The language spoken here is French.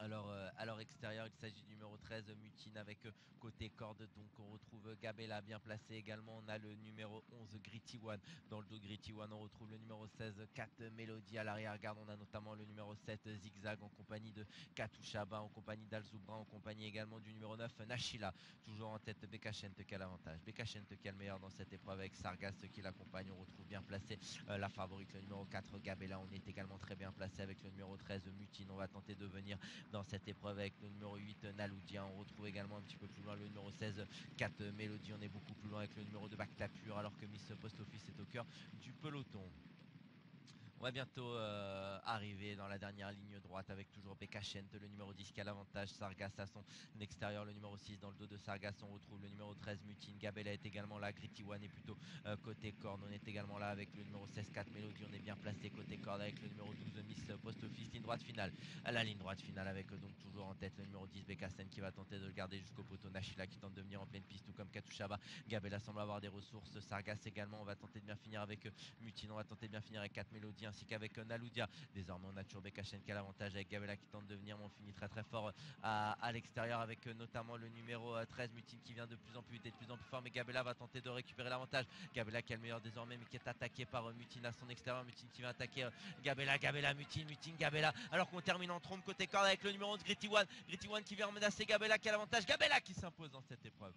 alors, euh, à leur extérieur, il s'agit du numéro 13, Mutine, avec euh, côté corde. Donc, on retrouve Gabella bien placé également. On a le numéro 11, Gritty One. Dans le dos Gritty One, on retrouve le numéro 16, 4 Mélodie. À l'arrière-garde, on a notamment le numéro 7, Zigzag, en compagnie de Katouchaba, en compagnie d'Alzoubra, en compagnie également du numéro 9, Nashila. Toujours en tête, Bekachente qui a l'avantage. Bekachente qui a le meilleur dans cette épreuve avec Sargas qui l'accompagne. On retrouve bien placé euh, la favorite, le numéro 4, Gabella. On est également très bien placé avec le numéro 13, Mutine. On va tenter de venir dans cette épreuve avec le numéro 8 Naloudia. On retrouve également un petit peu plus loin le numéro 16 4 Mélodie. On est beaucoup plus loin avec le numéro de Bactapure alors que Miss Post Office est au cœur du peloton. On va bientôt euh, arriver dans la dernière ligne droite avec toujours Bekachente, le numéro 10 qui a l'avantage. Sargas à son extérieur, le numéro 6 dans le dos de Sargas. On retrouve le numéro 13 Mutine. Gabella est également là. Gritty One est plutôt euh, côté corne. On est également là avec le numéro 16 4 Mélodie. On est bien placé côté corde avec le numéro 12 Miss Post Office. Ligne droite finale. La ligne droite finale avec donc toujours en tête le numéro 10 Bekassen qui va tenter de le garder jusqu'au poteau. Nashila qui tente de venir en pleine piste, tout comme Katushaba. Gabella semble avoir des ressources. Sargas également. On va tenter de bien finir avec euh, Mutine. On va tenter de bien finir avec 4 Mélodies ainsi qu'avec Naloudia. Désormais, on a toujours Bekachen qui a l'avantage avec Gabella qui tente de venir. Mais on finit très très fort à, l'extérieur avec euh, notamment le numéro 13 euh, Mutine qui vient de plus en plus vite et de plus en plus fort. Mais Gabella va tenter de récupérer l'avantage. Gabella qui est le meilleur désormais, mais qui est attaqué par euh, Mutine à son extérieur. Mutine qui va attaquer Gabella, Gabella, Mutine, Mutine, Gabella. Alors qu'on termine en trompe côté corde avec le numéro 11 Gritty One. Gritty One qui vient menacer Gabella qui a l'avantage. Gabella qui s'impose dans cette épreuve.